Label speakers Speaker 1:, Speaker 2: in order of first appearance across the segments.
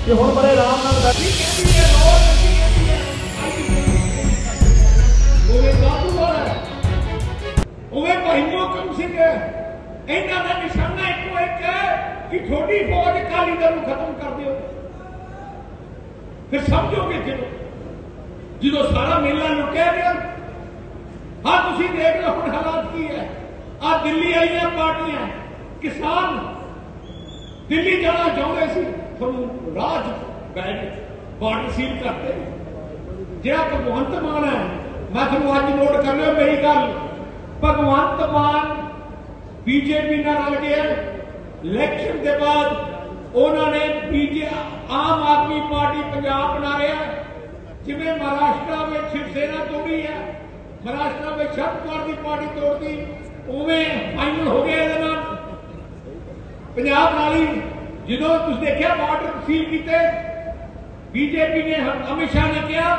Speaker 1: ਨਾਲ ਦਾ ਵੀ ਕਹਿੰਦੀ ਹੈ ਰੋਜ਼ ਅਸੀਂ ਕਹਿੰਦੀ ਹੈ ਉਹਦੇ ਸਾਧੂ ਵਾਲਾ ਉਹਦੇ ਭਾਈ ਮੋਕਮ ਸਿੰਘ ਹੈ ਇਹਨਾਂ ਦਾ ਨਿਸ਼ਾਨਾ ਇੱਕੋ ਇੱਕ ਹੈ ਕਿ ਥੋੜੀ ਫੌਜ ਕਾਲੀ ਦਲ ਨੂੰ ਖਤਮ ਕਰ ਦਿਓ ਫਿਰ ਸਮਝੋਗੇ ਕਿਦੋਂ ਜਦੋਂ ਸਾਰਾ ਮੇਲਾ ਲੁੱਟਿਆ ਗਿਆ ਹਾਂ ਤੁਸੀਂ ਦੇਖ ਲਓ ਹੁਣ ਹਾਲਾਤ ਕੀ ਹੈ ਆ ਦਿੱਲੀ ਵਾਲੀਆਂ ਪਾਰਟੀਆਂ ਕਿਸਾਨ ਦਿੱਲੀ ਜਾਣਾ ਚਾਹੁੰਦੇ ਸੀ ਤੁਹਾਨੂੰ ਰਾਜ ਬੈਠ ਬਾਰਡਰ ਸੀਲ ਕਰਤੇ ਜਿਹੜਾ ਭਗਵੰਤ ਮਾਨ ਹੈ, ਮੈਂ ਤੁਹਾਨੂੰ ਅੱਜ ਨੋਟ ਕਰ ਲਿਓ ਮੇਰੀ ਗੱਲ। ਭਗਵੰਤ ਮਾਨ ਬੀਜੇਪੀ ਨਾਲ ਰਲ ਗਿਆ ਇਲੈਕਸ਼ਨ ਦੇ ਬਾਅਦ ਉਹਨਾਂ ਨੇ ਬੀਜੇ ਆਮ ਆਦਮੀ ਪਾਰਟੀ ਪੰਜਾਬ ਬਣਾ ਰਿਹਾ। ਜਿਵੇਂ ਮਹਾਰਾਸ਼ਟਰ ਵਿੱਚ ਸ਼ਿਵ ਸੈਨਾ ਤੋੜੀ ਹੈ ਮਹਾਰਾਸ਼ਟਰ ਵਿੱਚ ਸ਼ਰਦ ਪਵਾਰ ਦੀ ਪਾਰਟੀ ਤੋੜਦੀ, ਉਵੇਂ ਫਾਈਨਲ ਹੋ ਗਿਆ ਇਹਦੇ ਨਾਲ ਪੰਜਾਬ ਨਾਲ ਹੀ जिन्होंने तुझ देखा सील बीजेपी ने अमित शाह ने कहा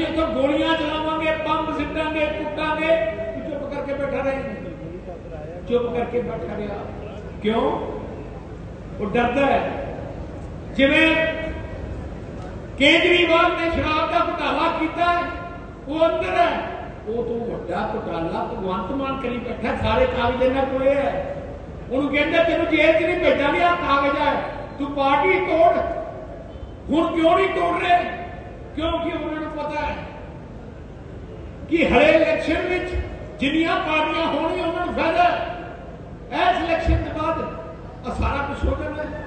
Speaker 1: इतों गोलियाँ चलावे बंब तो चुप करके बैठा रहे। चुप करके बैठा रहा क्यों? वो है। जिमें केजरीवाल ने शराब का घोटाला किया, वो अंदर है। वो तो वाला भगवंत मान करी बैठा सारे कागजे ना कोई है। ਉਹਨੂੰ ਕਹਿੰਦਾ ਤੈਨੂੰ ਜੇਲ੍ਹ 'ਚ ਨਹੀਂ ਭੇਜਾਂਗੇ ਆ ਕਾਗਜ਼ ਹੈ ਤੂੰ ਪਾਰਟੀ ਤੋੜ ਹੁਣ ਕਿਉਂ ਨਹੀਂ ਤੋੜ ਰਹੇ ਕਿਉਂਕਿ ਉਹਨਾਂ ਨੂੰ ਪਤਾ ਹੈ ਕਿ ਹਰੇ ਇਲੈਕਸ਼ਨ ਵਿੱਚ ਜਿੰਨੀਆਂ ਪਾਰਟੀਆਂ ਹੋਣਗੀਆਂ ਉਹਨਾਂ ਨੂੰ ਫਾਇਦਾ ਹੈ ਇਸ ਇਲੈਕਸ਼ਨ ਤੋਂ ਬਾਅਦ ਆ ਸਾਰਾ ਕੁਝ ਹੋ ਜਾਣਾ ਹੈ।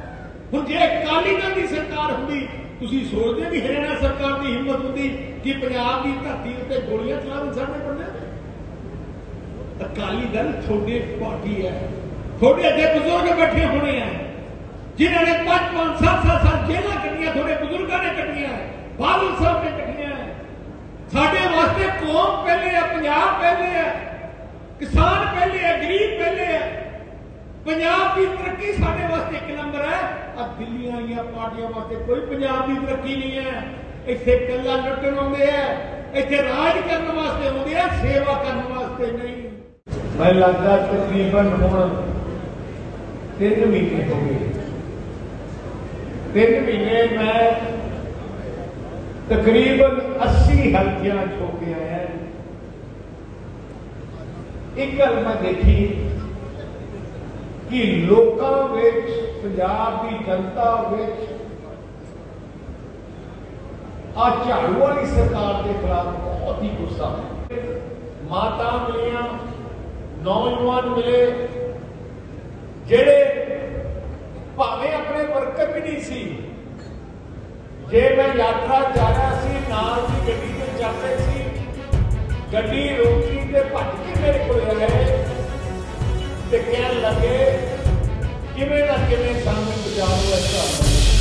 Speaker 1: ਹੁਣ ਜੇ ਅਕਾਲੀ ਦਲ ਦੀ ਸਰਕਾਰ ਹੁੰਦੀ ਤੁਸੀਂ ਸੋਚਦੇ ਵੀ ਹਰਿਆਣਾ ਸਰਕਾਰ ਦੀ ਹਿੰਮਤ ਹੁੰਦੀ ਕਿ ਪੰਜਾਬ ਦੀ ਧਰਤੀ ਉੱਤੇ ਗੋਲੀਆਂ ਚਲਾਉਣ ਸਾਡੇ ਬੰਦੇ ਅਕਾਲੀ ਦਲ ਤੁਹਾਡੇ ਪਾਰਟੀ ਹੈ ਤੁਹਾਡੇ ਅੱਗੇ ਬਜ਼ੁਰਗ ਬੈਠੇ ਹੋਣੇ ਆ। ਜਿਨ੍ਹਾਂ ਨੇ ਪੰਜ ਪੰਜ ਸੱਤ ਸੱਤ ਸਾਲ ਜੇਲ੍ਹਾਂ ਕੱਟੀਆਂ ਤੁਹਾਡੇ ਬਜ਼ੁਰਗਾਂ ਨੇ ਕੱਟੀਆਂ ਹੈ, ਬਾਦਲ ਸਾਹਿਬ ਨੇ ਕੱਟੀਆਂ। ਸਾਡੇ ਵਾਸਤੇ ਕੌਮ ਪਹਿਲੇ ਹੈ ਪੰਜਾਬ ਪਹਿਲੇ ਹੈ ਕਿਸਾਨ ਪਹਿਲੇ ਹੈ ਗਰੀਬ ਪਹਿਲੇ ਹੈ ਪੰਜਾਬ ਦੀ ਤਰੱਕੀ ਸਾਡੇ ਵਾਸਤੇ ਇੱਕ ਨੰਬਰ ਹੈ ਆ ਦਿੱਲੀ ਵਾਲੀਆਂ ਪਾਰਟੀਆਂ ਵਾਸਤੇ ਕੋਈ ਪੰਜਾਬ ਦੀ ਤਰੱਕੀ ਨਹੀਂ ਹੈ ਇੱਥੇ ਕੱਲਾ ਲੁੱਟਣ ਆਉਂਦੇ ਆ ਇੱਥੇ ਰਾਜ ਕਰਨ ਵਾਸਤੇ ਆਉਂਦੇ ਆ ਸੇਵਾ ਕਰਨ ਵਾਸਤੇ ਨਹੀਂ। ਮੈਂ ਲੱਗਦਾ ਤਕਰੀਬਨ ਹੁਣ ਤਿੰਨ ਮਹੀਨੇ ਹੋ ਗਏ ਤਿੰਨ ਮਹੀਨੇ ਮੈਂ ਤਕਰੀਬਨ 80 ਹਲਕਿਆਂ ਚ ਹੋ ਕੇ ਆਇਆ ਇੱਕ ਗੱਲ ਮੈਂ ਦੇਖੀ ਕਿ ਲੋਕਾਂ ਵਿੱਚ ਪੰਜਾਬ ਦੀ ਜਨਤਾ ਵਿੱਚ ਆ ਝਾੜੂ ਵਾਲੀ ਸਰਕਾਰ ਦੇ ਖਿਲਾਫ ਬਹੁਤ ਹੀ ਗੁੱਸਾ ਹੈ ਮਾਤਾ ਮਿਲੀਆਂ ਨੌਜਵਾਨ ਮਿਲੇ ਜਿਹੜੇ ਭਾਵੇਂ ਆਪਣੇ ਵਰਕਰ ਵੀ ਨਹੀਂ ਸੀ, ਜੇ ਮੈਂ ਯਾਤਰਾ ਜਾ ਰਿਹਾ ਸੀ, ਨਾਲ ਦੀ ਗੱਡੀ ਤੇ ਚੱਲ ਰਹੀ ਸੀ, ਗੱਡੀ ਰੋਕੀ ਤੇ ਭੱਜ ਕੇ ਮੇਰੇ ਕੋਲ ਆਏ ਤੇ ਕਹਿਣ ਲੱਗੇ, ਕਿਵੇਂ ਨਾ ਕਿਵੇਂ ਸਾਨੂੰ ਬਚਾਓ ਇਸ ਘਰ